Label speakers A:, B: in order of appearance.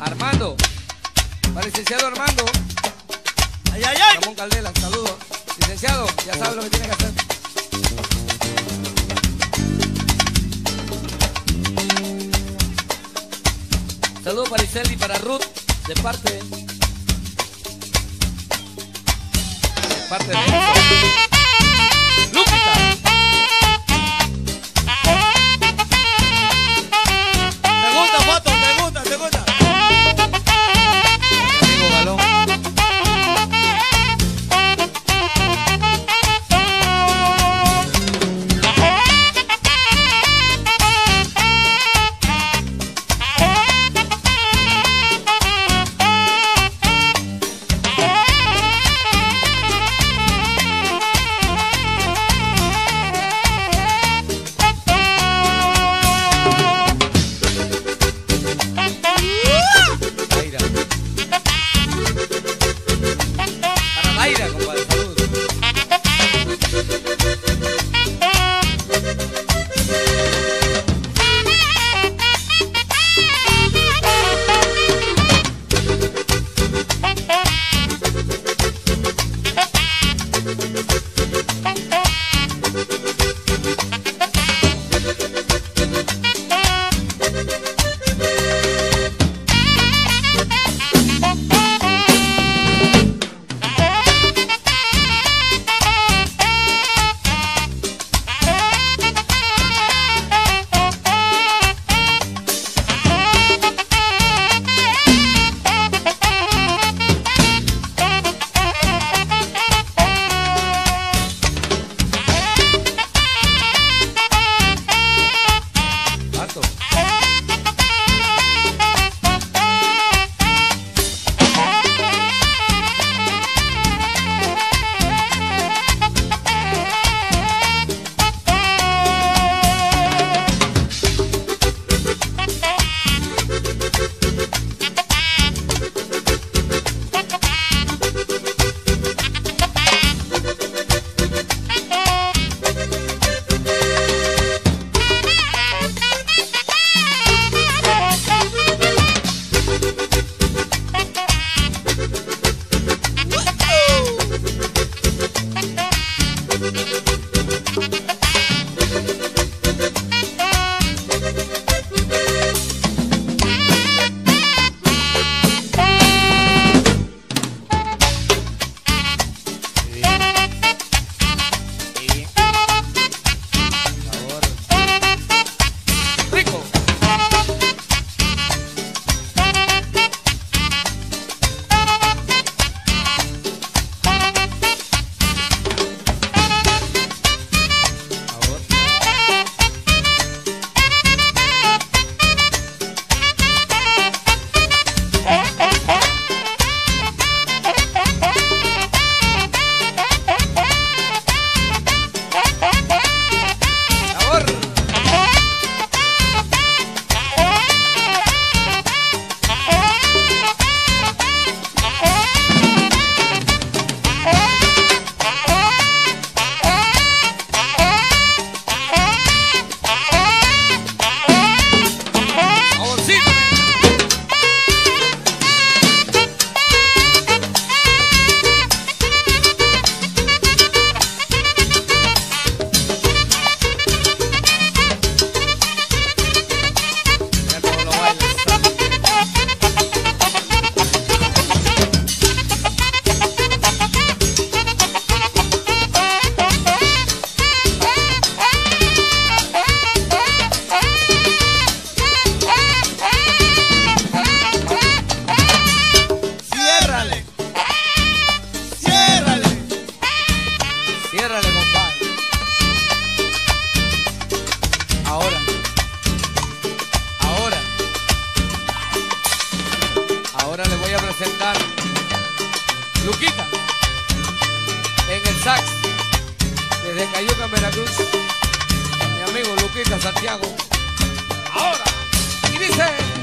A: Armando. Para el licenciado Armando.
B: Ay, ay, ay.
A: Ramón Caldela, saludos. Licenciado, ya sabe lo que tiene que hacer. Saludos para Iseli y para Ruth, de parte. De parte de Ciérrale, compadre. Ahora. Ahora. Ahora le voy a presentar Luquita en el sax desde Cayuca, Veracruz. Mi amigo Luquita Santiago. Ahora. Y dice.